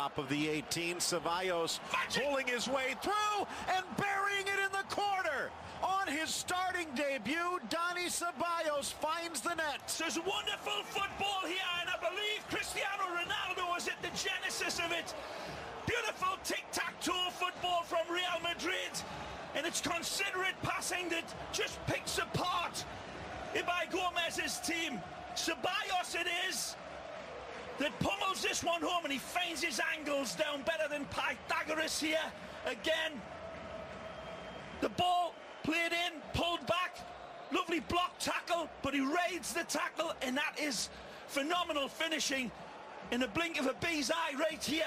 Top of the 18, Ceballos pulling his way through and burying it in the corner. On his starting debut, Dani Ceballos finds the net. There's wonderful football here, and I believe Cristiano Ronaldo was at the genesis of it. Beautiful tic-tac-toe football from Real Madrid, and it's considerate passing that just picks apart Ibai Gomez's team. Ceballos it is that pummels this one home and he finds his angles down better than Pythagoras here. Again, the ball played in, pulled back, lovely block tackle, but he raids the tackle, and that is phenomenal finishing in a blink of a bee's eye right here.